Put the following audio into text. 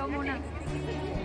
comuna.